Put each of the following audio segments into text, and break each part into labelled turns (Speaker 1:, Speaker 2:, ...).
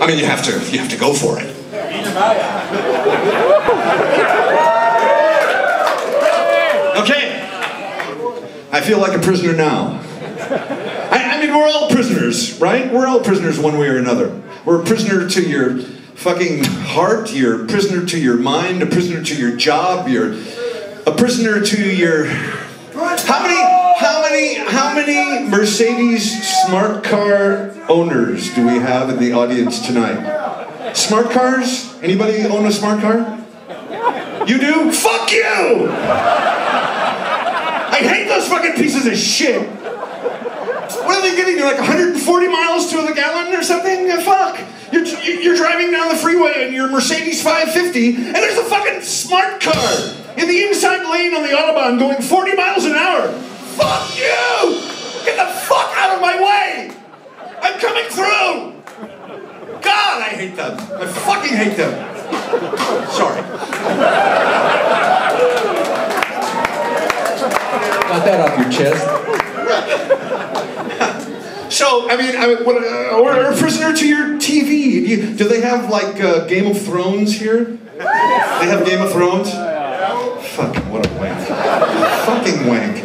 Speaker 1: I mean, you have to, you have to go for it. Okay. I feel like a prisoner now. I, I mean, we're all prisoners, right? We're all prisoners one way or another. We're a prisoner to your fucking heart, you're a prisoner to your mind, a prisoner to your job, you're a prisoner to your. How many, how many, how many Mercedes smart car owners do we have in the audience tonight? Smart cars? Anybody own a smart car? You do? Fuck you! I hate those fucking pieces of shit. What are they getting? They're like 140 miles to the gallon or something? Fuck. You're, you're driving down the freeway in your Mercedes 550, and there's a fucking smart car in the inside lane on the Autobahn going 40 miles an hour. Fuck you! Get the fuck out of my way! I'm coming through! God, I hate them. I fucking hate them. Sorry.
Speaker 2: Got that off your chest.
Speaker 1: So, I mean, I, what, uh, or, a prisoner to your TV. You, do they have like uh, Game of Thrones here? They have Game of Thrones? Fucking what a wank. fucking wank.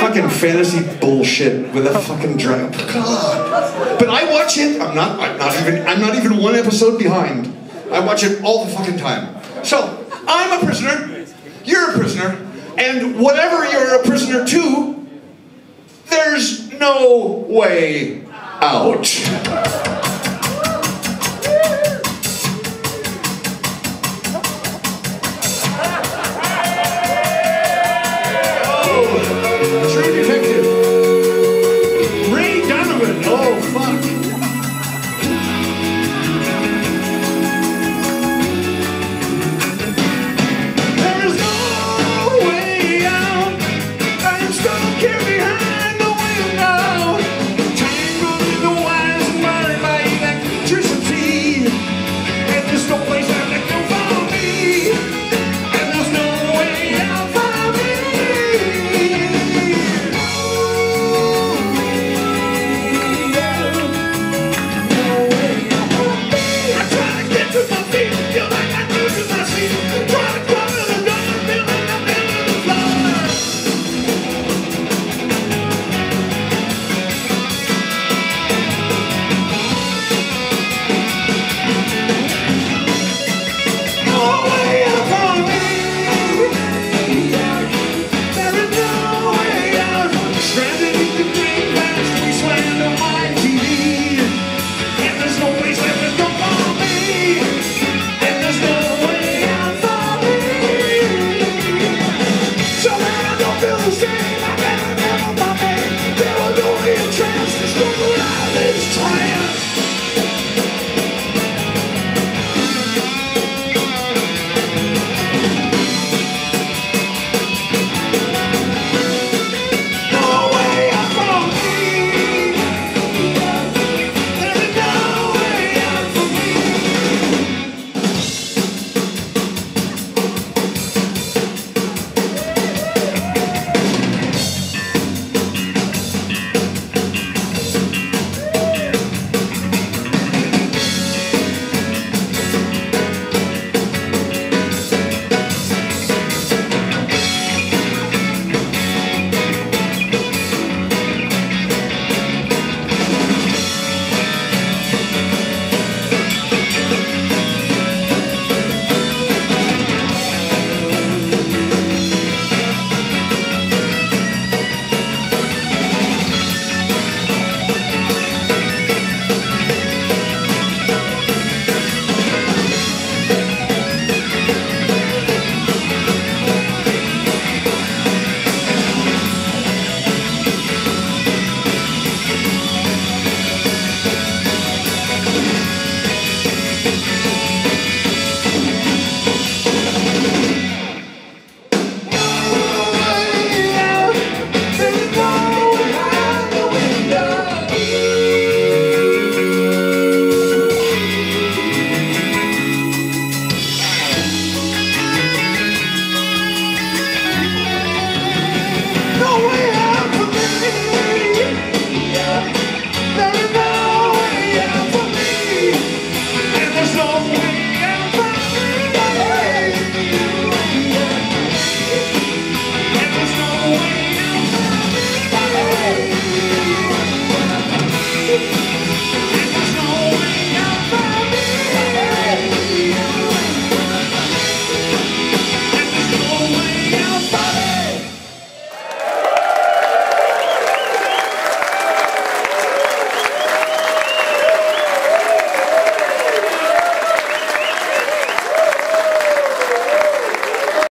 Speaker 1: Fucking fantasy bullshit with a fucking dragon. God. But I watch it. I'm not. I'm not even. I'm not even one episode behind. I watch it all the fucking time. So I'm a prisoner. You're a prisoner. And whatever you're a prisoner to, there's no way out.